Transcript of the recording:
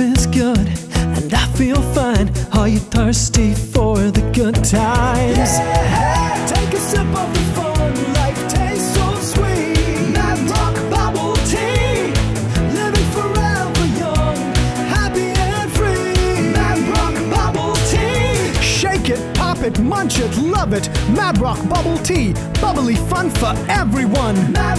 Is good and I feel fine. Are you thirsty for the good times? Yeah. Take a sip of the fun, life tastes so sweet. Mad Rock Bubble Tea, living forever young, happy and free. Mad Rock Bubble Tea. Shake it, pop it, munch it, love it. Mabroc Bubble Tea, bubbly fun for everyone. Mad